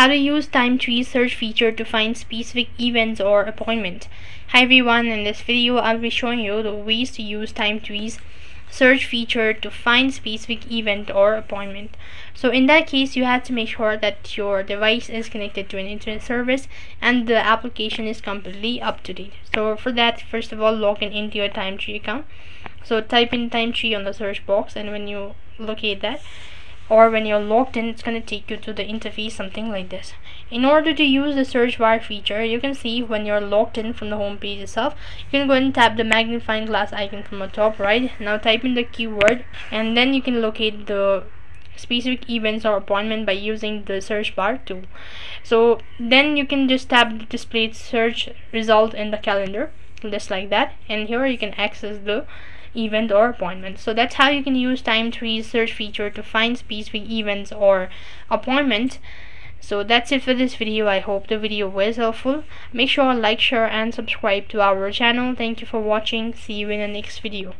how to use TimeTree search feature to find specific events or appointment. Hi everyone. In this video i'll be showing you the ways to use TimeTree's search feature to find specific event or appointment. So in that case you have to make sure that your device is connected to an internet service and the application is completely up to date. So for that first of all log in into your TimeTree account. So type in TimeTree on the search box and when you locate that or when you're logged in it's going to take you to the interface something like this. In order to use the search bar feature you can see when you're logged in from the home page itself you can go and tap the magnifying glass icon from the top right. Now type in the keyword and then you can locate the specific events or appointment by using the search bar tool. So then you can just tap the displayed search result in the calendar just like that. And here you can access the event or appointment. So that's how you can use TimeTree search feature to find specific events or appointment. So that's it for this video. I hope the video was helpful. Make sure like share and subscribe to our channel. Thank you for watching. See you in the next video